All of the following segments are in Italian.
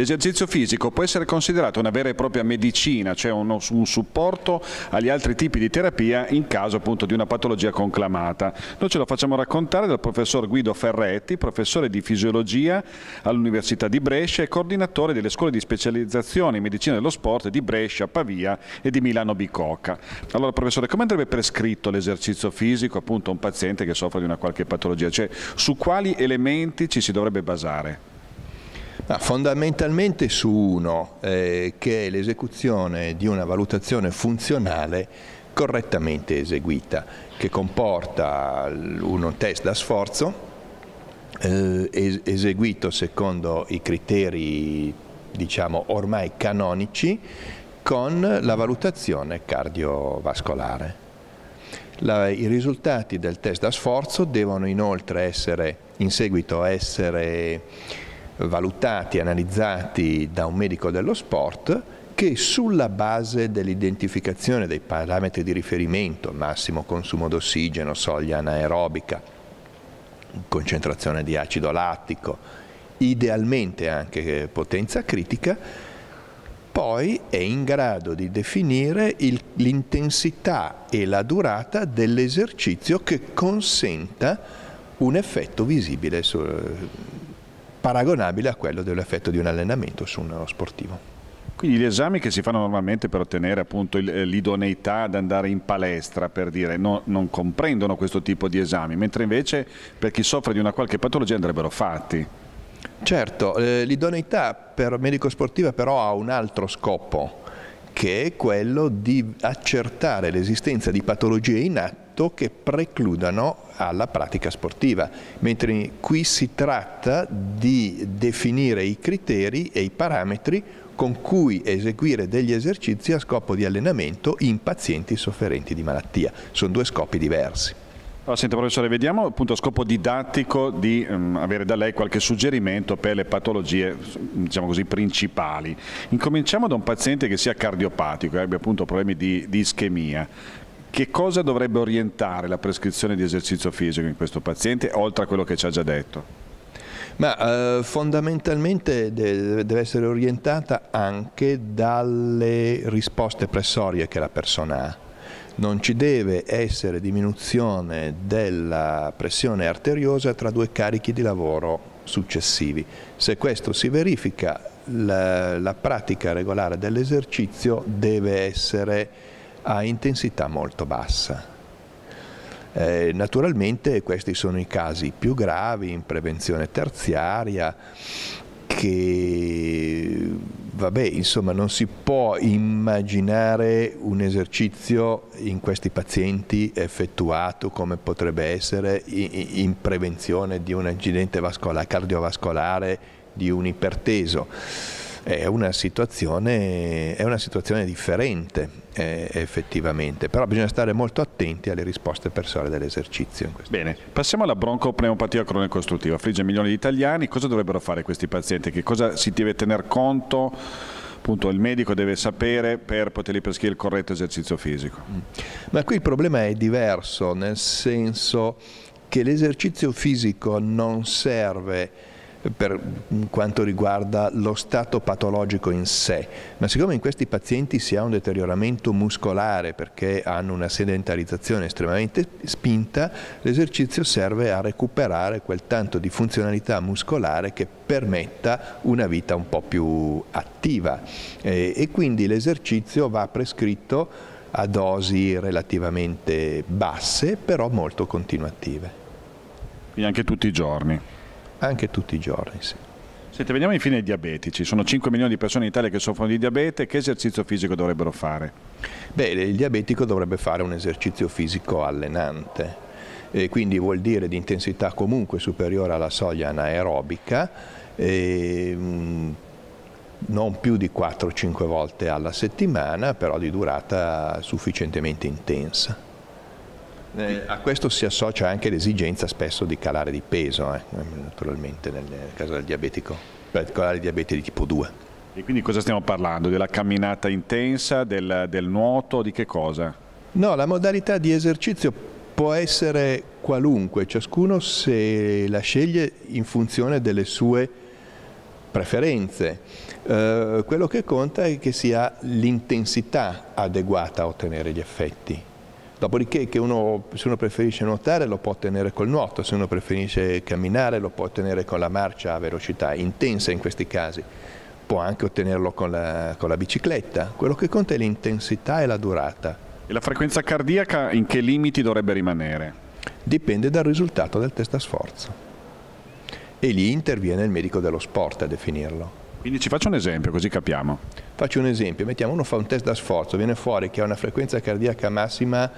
L'esercizio fisico può essere considerato una vera e propria medicina, cioè uno, un supporto agli altri tipi di terapia in caso appunto di una patologia conclamata. Noi ce lo facciamo raccontare dal professor Guido Ferretti, professore di fisiologia all'Università di Brescia e coordinatore delle scuole di specializzazione in medicina dello sport di Brescia, Pavia e di Milano Bicocca. Allora professore, come andrebbe prescritto l'esercizio fisico appunto a un paziente che soffre di una qualche patologia? Cioè su quali elementi ci si dovrebbe basare? Ma fondamentalmente su uno, eh, che è l'esecuzione di una valutazione funzionale correttamente eseguita, che comporta un test da sforzo eh, eseguito secondo i criteri diciamo ormai canonici con la valutazione cardiovascolare. La, I risultati del test da sforzo devono inoltre essere, in seguito essere valutati, analizzati da un medico dello sport che sulla base dell'identificazione dei parametri di riferimento, massimo consumo d'ossigeno, soglia anaerobica, concentrazione di acido lattico, idealmente anche potenza critica, poi è in grado di definire l'intensità e la durata dell'esercizio che consenta un effetto visibile, su, paragonabile a quello dell'effetto di un allenamento su uno sportivo. Quindi gli esami che si fanno normalmente per ottenere appunto l'idoneità ad andare in palestra, per dire, no, non comprendono questo tipo di esami, mentre invece per chi soffre di una qualche patologia andrebbero fatti. Certo, eh, l'idoneità per medico sportiva però ha un altro scopo, che è quello di accertare l'esistenza di patologie in atto che precludano alla pratica sportiva, mentre qui si tratta di definire i criteri e i parametri con cui eseguire degli esercizi a scopo di allenamento in pazienti sofferenti di malattia. Sono due scopi diversi. Allora, senta professore, vediamo appunto a scopo didattico di um, avere da lei qualche suggerimento per le patologie diciamo così, principali. Incominciamo da un paziente che sia cardiopatico e abbia appunto problemi di, di ischemia. Che cosa dovrebbe orientare la prescrizione di esercizio fisico in questo paziente, oltre a quello che ci ha già detto? Ma eh, fondamentalmente de deve essere orientata anche dalle risposte pressorie che la persona ha. Non ci deve essere diminuzione della pressione arteriosa tra due carichi di lavoro successivi. Se questo si verifica, la, la pratica regolare dell'esercizio deve essere a intensità molto bassa. Eh, naturalmente questi sono i casi più gravi in prevenzione terziaria che vabbè, insomma, non si può immaginare un esercizio in questi pazienti effettuato come potrebbe essere in, prevenzione di un incidente cardiovascolare, di un iperteso è una situazione, è una situazione differente eh, effettivamente, però bisogna stare molto attenti alle risposte personali dell'esercizio. Bene, passiamo alla broncopneumopatia cronico costruttiva, affligge milioni di italiani, cosa dovrebbero fare questi pazienti? Che cosa si deve tener conto? Appunto, il medico deve sapere per potergli prescrivere il corretto esercizio fisico. Mm. Ma qui il problema è diverso, nel senso che l'esercizio fisico non serve per quanto riguarda lo stato patologico in sé, ma siccome in questi pazienti si ha un deterioramento muscolare perché hanno una sedentarizzazione estremamente spinta, l'esercizio serve a recuperare quel tanto di funzionalità muscolare che permetta una vita un po' più attiva e, e quindi l'esercizio va prescritto a dosi relativamente basse però molto continuative. Quindi anche tutti i giorni? Anche tutti i giorni. Sì. Senti, vediamo infine i diabetici. Sono 5 milioni di persone in Italia che soffrono di diabete. Che esercizio fisico dovrebbero fare? Beh, il diabetico dovrebbe fare un esercizio fisico allenante. E quindi vuol dire di intensità comunque superiore alla soglia anaerobica, e, mm, non più di 4-5 volte alla settimana, però di durata sufficientemente intensa. Eh, a questo si associa anche l'esigenza spesso di calare di peso, eh, naturalmente nel caso del diabetico, particolare diabete di tipo 2. E quindi cosa stiamo parlando? Della camminata intensa, del, del nuoto, di che cosa? No, la modalità di esercizio può essere qualunque, ciascuno se la sceglie in funzione delle sue preferenze. Eh, quello che conta è che sia l'intensità adeguata a ottenere gli effetti. Dopodiché uno, se uno preferisce nuotare lo può ottenere col nuoto, se uno preferisce camminare lo può ottenere con la marcia a velocità intensa in questi casi, può anche ottenerlo con la, con la bicicletta. Quello che conta è l'intensità e la durata. E la frequenza cardiaca in che limiti dovrebbe rimanere? Dipende dal risultato del test a sforzo e lì interviene il medico dello sport a definirlo. Quindi ci faccio un esempio così capiamo. Faccio un esempio, mettiamo uno fa un test da sforzo, viene fuori che ha una frequenza cardiaca massima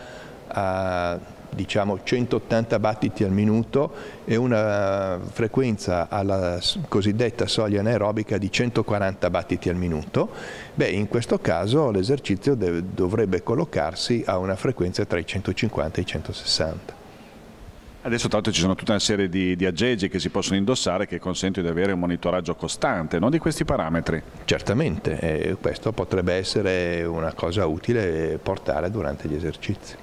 a diciamo 180 battiti al minuto e una frequenza alla cosiddetta soglia anaerobica di 140 battiti al minuto, beh in questo caso l'esercizio dovrebbe collocarsi a una frequenza tra i 150 e i 160. Adesso tra l'altro ci sono tutta una serie di, di, aggeggi che si possono indossare che consentono di avere un monitoraggio costante no? di questi parametri. Certamente, eh, questo potrebbe essere una cosa utile portare durante gli esercizi.